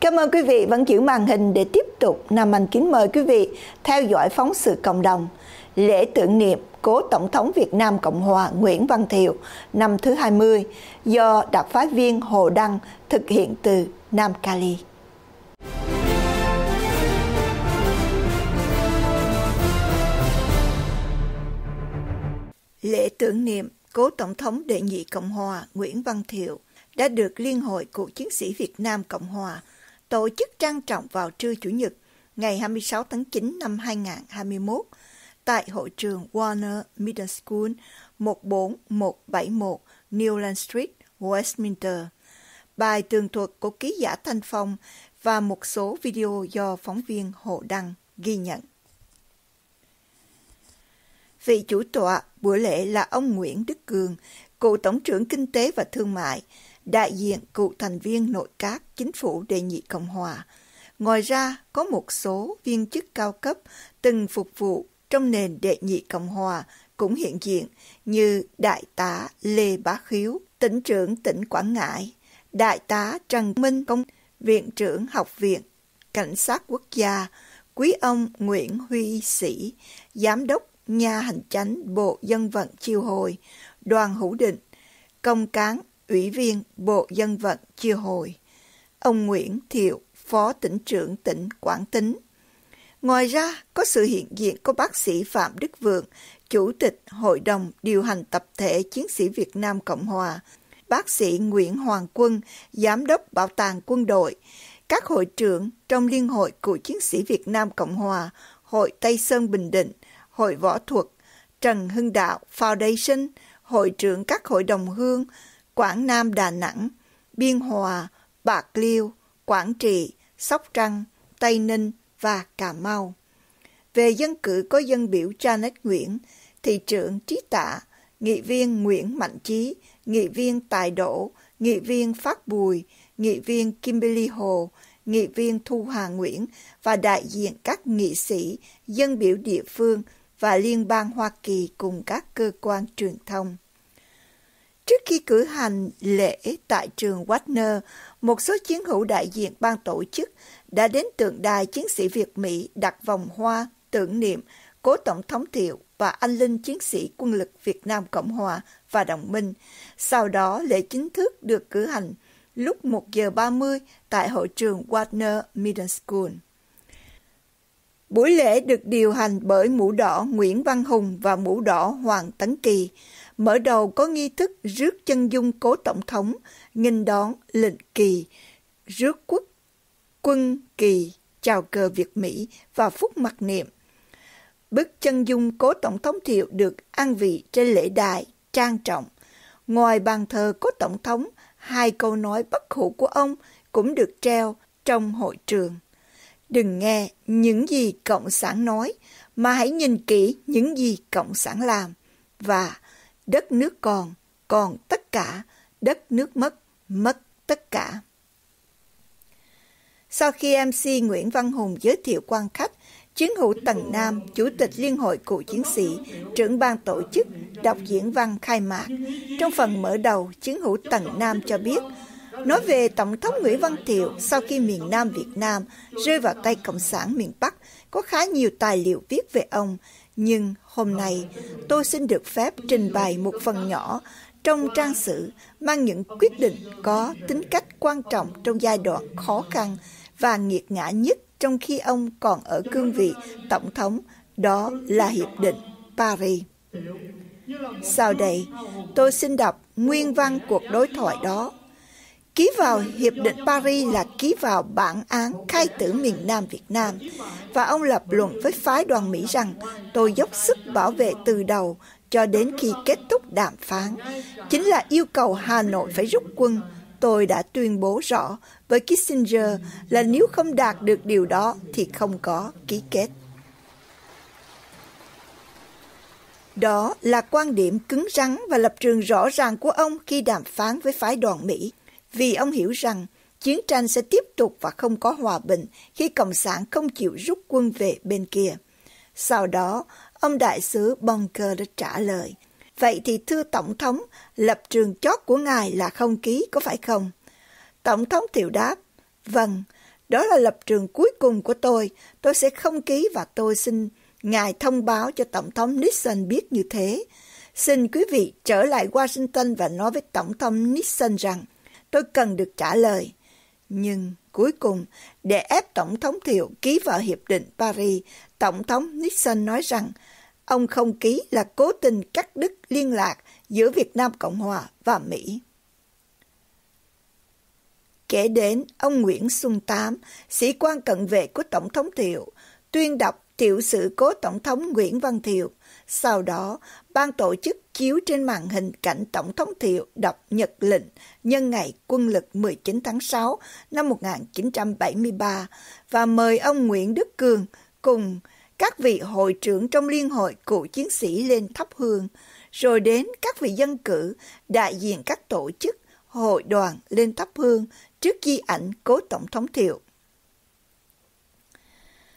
Cảm ơn quý vị vẫn giữ màn hình để tiếp tục. Nam Anh kính mời quý vị theo dõi phóng sự cộng đồng. Lễ tưởng niệm cố Tổng thống Việt Nam Cộng Hòa Nguyễn Văn Thiệu năm thứ 20 do đặc phái viên Hồ Đăng thực hiện từ Nam Cali. Lễ tưởng niệm cố Tổng thống đệ nhị Cộng Hòa Nguyễn Văn Thiệu đã được Liên hội Cựu Chiến sĩ Việt Nam Cộng Hòa tổ chức trang trọng vào trưa Chủ nhật ngày 26 tháng 9 năm 2021 tại hội trường Warner Middle School 14171 Newland Street, Westminster. Bài tường thuật của ký giả Thanh Phong và một số video do phóng viên Hồ Đăng ghi nhận. Vị chủ tọa buổi lễ là ông Nguyễn Đức Cường, cựu Tổng trưởng Kinh tế và Thương mại, đại diện cựu thành viên nội các chính phủ đề nhị Cộng Hòa. Ngoài ra, có một số viên chức cao cấp từng phục vụ trong nền đệ nhị Cộng Hòa cũng hiện diện như Đại tá Lê Bá Khiếu, tỉnh trưởng tỉnh Quảng Ngãi, Đại tá Trần Minh Công, Viện trưởng Học viện Cảnh sát Quốc gia, Quý ông Nguyễn Huy Sĩ, Giám đốc Nhà Hành chánh Bộ Dân vận Chiêu Hồi, Đoàn Hữu Định, Công cán Ủy viên Bộ Dân vận Chiêu Hồi, ông Nguyễn Thiệu, Phó tỉnh trưởng tỉnh Quảng Tính. Ngoài ra, có sự hiện diện của bác sĩ Phạm Đức Vượng, Chủ tịch Hội đồng điều hành tập thể Chiến sĩ Việt Nam Cộng Hòa, bác sĩ Nguyễn Hoàng Quân, Giám đốc Bảo tàng Quân đội, các hội trưởng trong Liên hội Cựu Chiến sĩ Việt Nam Cộng Hòa, Hội Tây Sơn Bình Định, Hội Võ thuật, Trần Hưng Đạo Foundation, Hội trưởng các hội đồng hương, Quảng Nam Đà Nẵng, Biên Hòa, Bạc Liêu, Quảng Trị, Sóc Trăng, Tây Ninh và Cà Mau. Về dân cử có dân biểu Janet Nguyễn, thị trưởng Trí Tạ, nghị viên Nguyễn Mạnh Chí, nghị viên Tài Đỗ, nghị viên Phát Bùi, nghị viên Kimberly Hồ, nghị viên Thu Hà Nguyễn và đại diện các nghị sĩ, dân biểu địa phương và Liên bang Hoa Kỳ cùng các cơ quan truyền thông. Trước khi cử hành lễ tại trường Wagner, một số chiến hữu đại diện ban tổ chức đã đến tượng đài chiến sĩ Việt Mỹ đặt vòng hoa tưởng niệm cố Tổng thống Thiệu và anh linh chiến sĩ quân lực Việt Nam Cộng Hòa và đồng minh. Sau đó, lễ chính thức được cử hành lúc 1 giờ 30 tại hội trường Wagner Middle School. Buổi lễ được điều hành bởi mũ đỏ Nguyễn Văn Hùng và mũ đỏ Hoàng Tấn Kỳ. Mở đầu có nghi thức rước chân dung cố tổng thống, nghênh đón lệnh kỳ, rước quốc, quân kỳ, chào cờ Việt Mỹ và phúc mặc niệm. Bức chân dung cố tổng thống Thiệu được an vị trên lễ đài, trang trọng. Ngoài bàn thờ cố tổng thống, hai câu nói bất hủ của ông cũng được treo trong hội trường. Đừng nghe những gì Cộng sản nói, mà hãy nhìn kỹ những gì Cộng sản làm. Và đất nước còn, còn tất cả, đất nước mất, mất tất cả. Sau khi MC Nguyễn Văn Hùng giới thiệu quan khách, chiến hữu Tần Nam, Chủ tịch Liên hội Cựu Chiến sĩ, trưởng ban tổ chức, đọc diễn văn khai mạc. Trong phần mở đầu, chiến hữu Tần Nam cho biết, nói về Tổng thống Nguyễn Văn Thiệu sau khi miền Nam Việt Nam rơi vào tay Cộng sản miền Bắc, có khá nhiều tài liệu viết về ông, nhưng hôm nay tôi xin được phép trình bày một phần nhỏ trong trang sử mang những quyết định có tính cách quan trọng trong giai đoạn khó khăn và nghiệt ngã nhất trong khi ông còn ở cương vị tổng thống, đó là Hiệp định Paris. Sau đây, tôi xin đọc nguyên văn cuộc đối thoại đó. Ký vào Hiệp định Paris là ký vào bản án khai tử miền Nam Việt Nam. Và ông lập luận với phái đoàn Mỹ rằng tôi dốc sức bảo vệ từ đầu cho đến khi kết thúc đàm phán. Chính là yêu cầu Hà Nội phải rút quân. Tôi đã tuyên bố rõ với Kissinger là nếu không đạt được điều đó thì không có ký kết. Đó là quan điểm cứng rắn và lập trường rõ ràng của ông khi đàm phán với phái đoàn Mỹ, vì ông hiểu rằng chiến tranh sẽ tiếp tục và không có hòa bình khi Cộng sản không chịu rút quân về bên kia. Sau đó, ông đại sứ Bunker đã trả lời, Vậy thì thưa Tổng thống, lập trường chót của ngài là không ký có phải không? Tổng thống Thiệu đáp, vâng, Đó là lập trường cuối cùng của tôi. Tôi sẽ không ký và tôi xin Ngài thông báo cho Tổng thống Nixon biết như thế. Xin quý vị trở lại Washington và nói với Tổng thống Nixon rằng tôi cần được trả lời. Nhưng cuối cùng, để ép Tổng thống Thiệu ký vào Hiệp định Paris, Tổng thống Nixon nói rằng ông không ký là cố tình cắt đứt liên lạc giữa Việt Nam Cộng Hòa và Mỹ. Kể đến ông Nguyễn Xuân Tám, sĩ quan cận vệ của Tổng thống Thiệu, tuyên đọc tiểu sử cố Tổng thống Nguyễn Văn Thiệu. Sau đó, ban tổ chức chiếu trên màn hình cảnh Tổng thống Thiệu đọc nhật lệnh nhân ngày quân lực 19 tháng 6 năm 1973 và mời ông Nguyễn Đức Cường cùng các vị hội trưởng trong Liên hội cựu chiến sĩ lên thắp hương, rồi đến các vị dân cử, đại diện các tổ chức, hội đoàn lên thắp hương trước di ảnh cố Tổng thống Thiệu.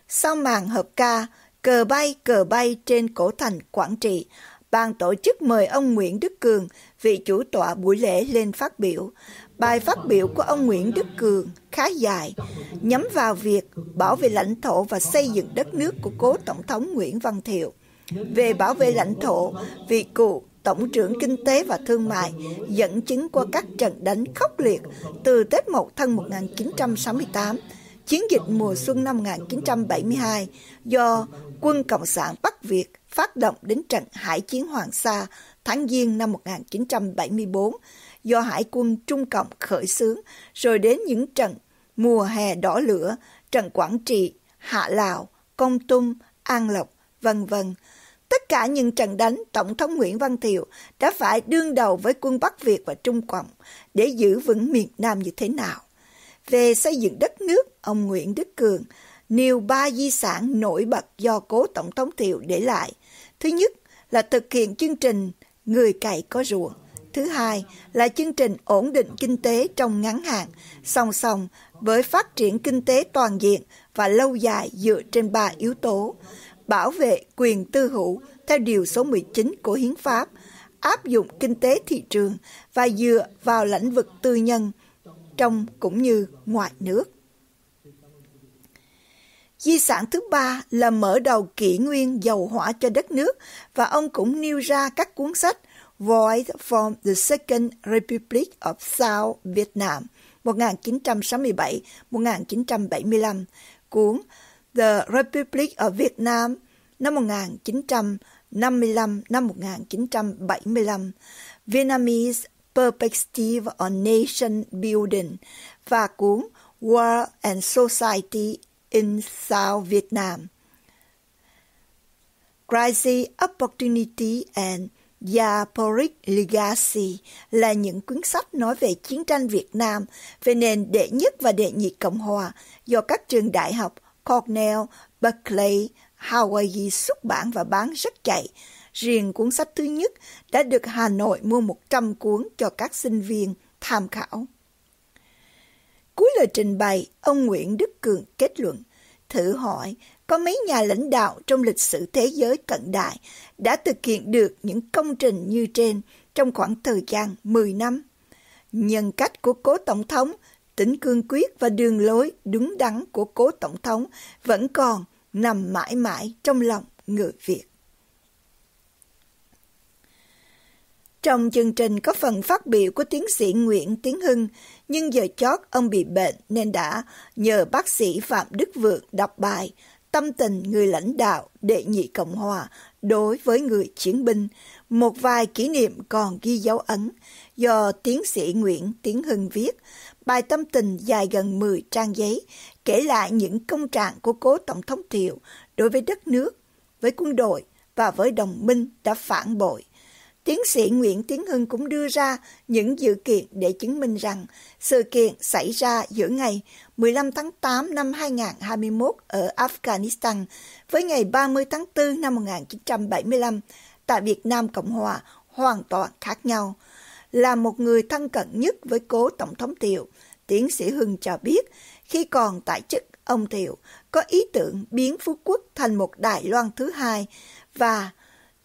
Sau màn hợp ca, cờ bay cờ bay trên cổ thành Quảng Trị, ban tổ chức mời ông Nguyễn Đức Cường, vị chủ tọa buổi lễ lên phát biểu. Bài phát biểu của ông Nguyễn Đức Cường khá dài, nhắm vào việc bảo vệ lãnh thổ và xây dựng đất nước của cố Tổng thống Nguyễn Văn Thiệu. Về bảo vệ lãnh thổ, vị cụ Tổng trưởng Kinh tế và Thương mại dẫn chứng qua các trận đánh khốc liệt từ Tết Mậu Thân 1968, chiến dịch mùa xuân năm 1972 do quân Cộng sản Bắc Việt phát động đến trận Hải chiến Hoàng Sa tháng Giêng năm 1974 do Hải quân Trung Cộng khởi xướng, rồi đến những trận mùa hè đỏ lửa, trận Quảng Trị, Hạ Lào, Công Tum, An Lộc, vân vân Tất cả những trận đánh, Tổng thống Nguyễn Văn Thiệu đã phải đương đầu với quân Bắc Việt và Trung Cộng để giữ vững miền Nam như thế nào. Về xây dựng đất nước, ông Nguyễn Đức Cường nêu ba di sản nổi bật do cố Tổng thống Thiệu để lại. Thứ nhất là thực hiện chương trình Người cày có ruộng. Thứ hai là chương trình ổn định kinh tế trong ngắn hạn, song song với phát triển kinh tế toàn diện và lâu dài dựa trên ba yếu tố bảo vệ quyền tư hữu theo Điều số 19 của Hiến pháp, áp dụng kinh tế thị trường và dựa vào lĩnh vực tư nhân trong cũng như ngoài nước. Di sản thứ ba là mở đầu kỷ nguyên dầu hỏa cho đất nước và ông cũng nêu ra các cuốn sách Voice from the Second Republic of South Vietnam 1967-1975, cuốn The Republic of Vietnam năm 1955 năm 1975, Vietnamese Perspective on Nation Building và cuốn War and Society in South Vietnam. Crisis Opportunity and Diaporic Legacy là những cuốn sách nói về chiến tranh Việt Nam, về nền đệ nhất và đệ nhị Cộng Hòa do các trường đại học Cornell, Berkeley, Hawaii xuất bản và bán rất chạy. Riêng cuốn sách thứ nhất đã được Hà Nội mua 100 cuốn cho các sinh viên tham khảo. Cuối lời trình bày, ông Nguyễn Đức Cường kết luận, thử hỏi có mấy nhà lãnh đạo trong lịch sử thế giới cận đại đã thực hiện được những công trình như trên trong khoảng thời gian 10 năm. Nhân cách của cố Tổng thống, tính cương quyết và đường lối đúng đắn của cố Tổng thống vẫn còn nằm mãi mãi trong lòng người Việt. Trong chương trình có phần phát biểu của tiến sĩ Nguyễn Tiến Hưng, nhưng giờ chót ông bị bệnh nên đã nhờ bác sĩ Phạm Đức Vượng đọc bài Tâm tình người lãnh đạo đệ nhị Cộng Hòa đối với người chiến binh, một vài kỷ niệm còn ghi dấu ấn do tiến sĩ Nguyễn Tiến Hưng viết. Bài tâm tình dài gần 10 trang giấy kể lại những công trạng của cố Tổng thống Thiệu đối với đất nước, với quân đội và với đồng minh đã phản bội. Tiến sĩ Nguyễn Tiến Hưng cũng đưa ra những dự kiện để chứng minh rằng sự kiện xảy ra giữa ngày 15 tháng 8 năm 2021 ở Afghanistan với ngày 30 tháng 4 năm 1975 tại Việt Nam Cộng Hòa hoàn toàn khác nhau. Là một người thân cận nhất với cố Tổng thống Thiệu, tiến sĩ Hưng cho biết khi còn tại chức ông Thiệu có ý tưởng biến Phú Quốc thành một Đài Loan thứ hai và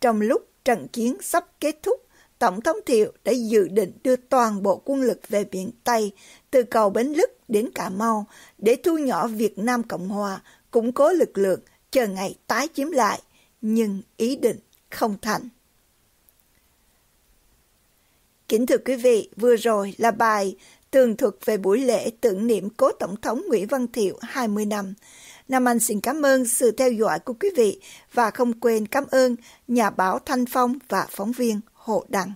trong lúc trận chiến sắp kết thúc Tổng thống Thiệu đã dự định đưa toàn bộ quân lực về biển Tây, từ cầu Bến Lức đến Cà Mau, để thu nhỏ Việt Nam Cộng Hòa, củng cố lực lượng, chờ ngày tái chiếm lại. Nhưng ý định không thành. Kính thưa quý vị, vừa rồi là bài tường thuật về buổi lễ tưởng niệm cố Tổng thống Nguyễn Văn Thiệu 20 năm. Nam Anh xin cảm ơn sự theo dõi của quý vị và không quên cảm ơn nhà báo Thanh Phong và phóng viên Hồ Đăng.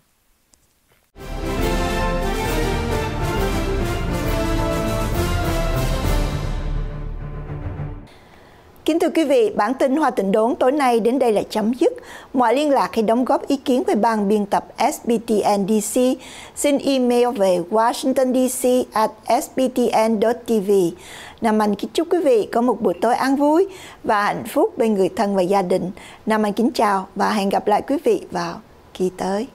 Kính thưa quý vị, bản tin Hoa Tịnh Đốn tối nay đến đây là chấm dứt. Mọi liên lạc hay đóng góp ý kiến về ban biên tập SBTN-DC xin email về washingtondc at sbtn.tv. Nam Anh kính chúc quý vị có một buổi tối an vui và hạnh phúc bên người thân và gia đình. Nam Anh kính chào và hẹn gặp lại quý vị vào kỳ tới.